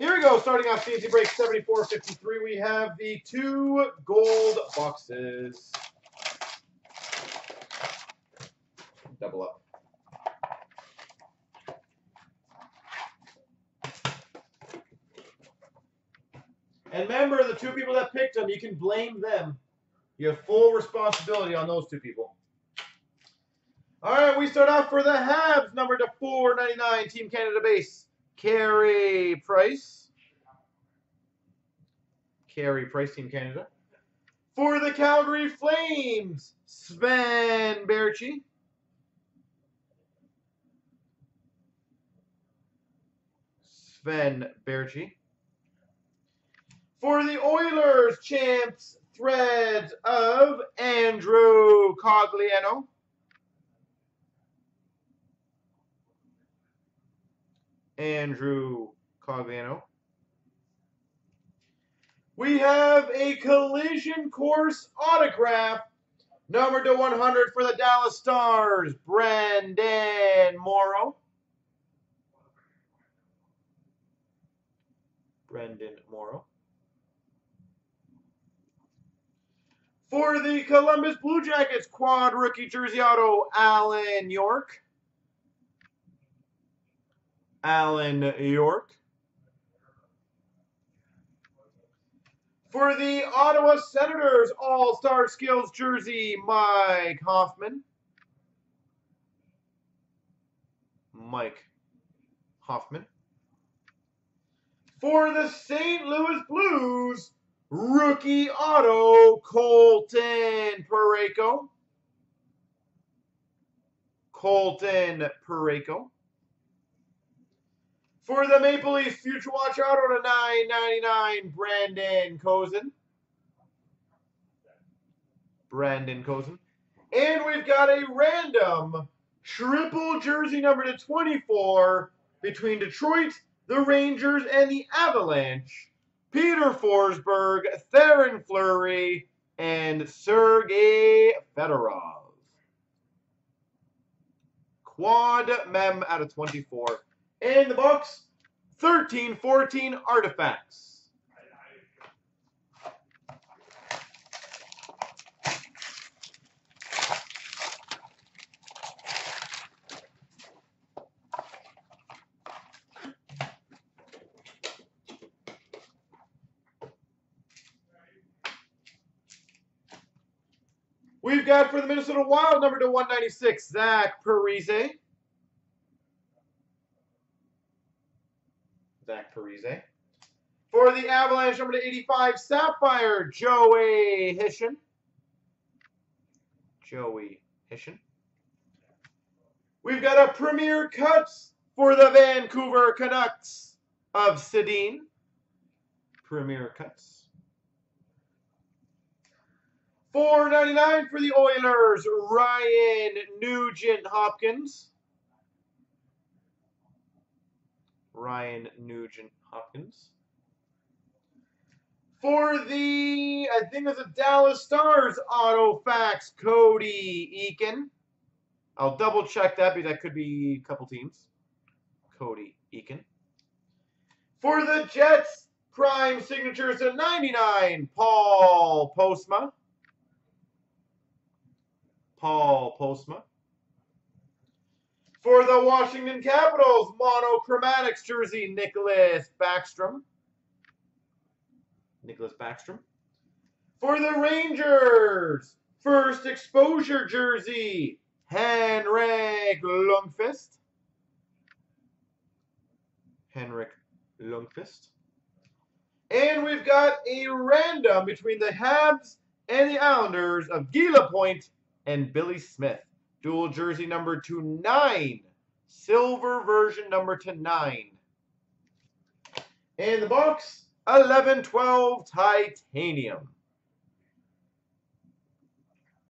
Here we go. Starting off CNC break 7453, we have the two gold boxes. Double up. And remember, the two people that picked them, you can blame them. You have full responsibility on those two people. All right, we start off for the Habs, number to 499, Team Canada base. Carey Price. Carey Price, Team Canada. For the Calgary Flames, Sven Baertschi. Sven Baertschi. For the Oilers, champs, threads of Andrew Cogliano. Andrew Cogliano. We have a collision course autograph, number to 100 for the Dallas Stars, Brandon Morrow. Brenden Morrow. For the Columbus Blue Jackets, quad rookie jersey auto, Alan York. Alan York. For the Ottawa Senators All-Star Skills jersey, Mike Hoffman. Mike Hoffman. For the St. Louis Blues, rookie auto, Colton Parayko. Colton Parayko. For the Maple Leafs, Future Watch Auto to 9.99, Brandon Kozun. Brandon Kozun. And we've got a random triple jersey number to 24 between Detroit, the Rangers, and the Avalanche. Peter Forsberg, Theoren Fleury, and Sergei Fedorov. Quad Mem out of 24. In the box, 13, 14 artifacts. We've got for the Minnesota Wild, number to 196, Zach Parise. Zach Parise. For the Avalanche, number to 85, Sapphire, Joey Hishon. Joey Hishon. We've got a Premier Cuts for the Vancouver Canucks of Sedin. Premier Cuts. 4.99 for the Oilers, Ryan Nugent Hopkins. Ryan Nugent Hopkins. For the, I think it's a Dallas Stars Autofacts, Cody Eakin. I'll double check that because that could be a couple teams. Cody Eakin. For the Jets, prime signatures at 99, Paul Postma. Paul Postma. For the Washington Capitals, monochromatics jersey, Nicklas Backstrom. Nicklas Backstrom. For the Rangers, first exposure jersey, Henrik Lundqvist. Henrik Lundqvist. And we've got a random between the Habs and the Islanders of Gila and Billy Smith. Dual jersey number to 9. Silver version number to 9. In the box, 1112 titanium.